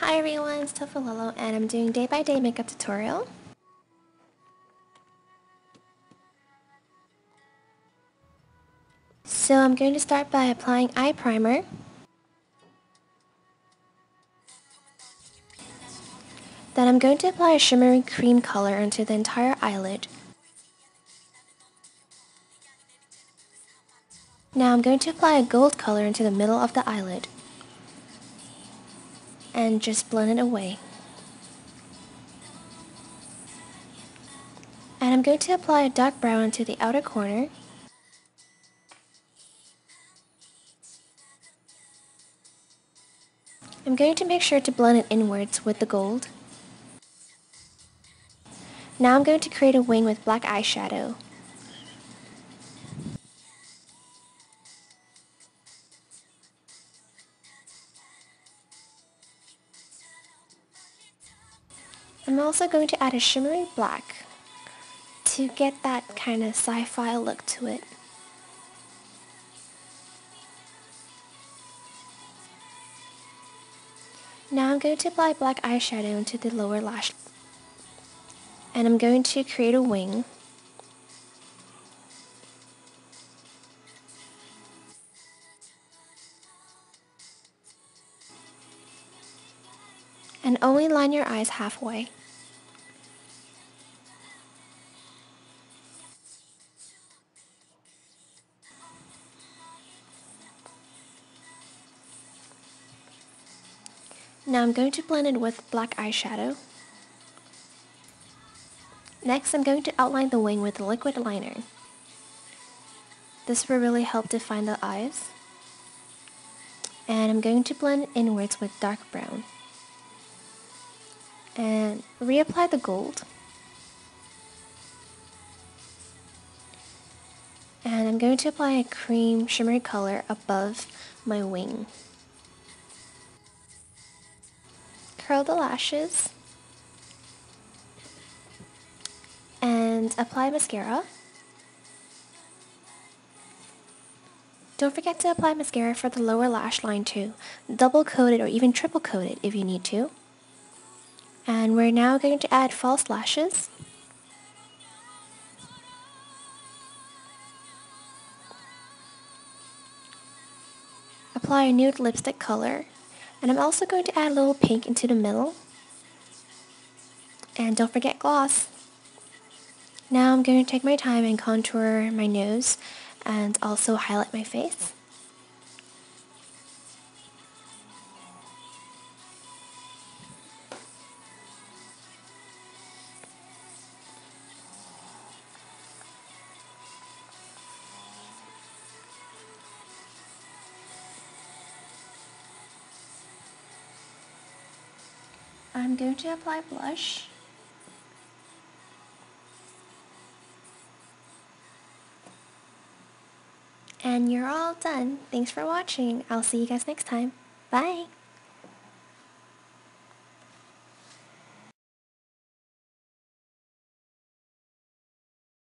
Hi everyone, it's Tofulolo and I'm doing day by day makeup tutorial. So I'm going to start by applying eye primer. Then I'm going to apply a shimmering cream color onto the entire eyelid. Now I'm going to apply a gold color into the middle of the eyelid and just blend it away. And I'm going to apply a dark brown to the outer corner. I'm going to make sure to blend it inwards with the gold. Now I'm going to create a wing with black eyeshadow. I'm also going to add a shimmery black to get that kind of sci-fi look to it. Now I'm going to apply black eyeshadow into the lower lash and I'm going to create a wing and only line your eyes halfway. Now I'm going to blend it with black eyeshadow. Next I'm going to outline the wing with a liquid liner. This will really help define the eyes. And I'm going to blend inwards with dark brown. And reapply the gold. And I'm going to apply a cream shimmery color above my wing. Curl the lashes and apply mascara. Don't forget to apply mascara for the lower lash line too. Double coat it or even triple coat it if you need to. And we're now going to add false lashes. Apply a nude lipstick color and I'm also going to add a little pink into the middle. And don't forget gloss. Now I'm going to take my time and contour my nose and also highlight my face. I'm going to apply blush. And you're all done. Thanks for watching. I'll see you guys next time. Bye!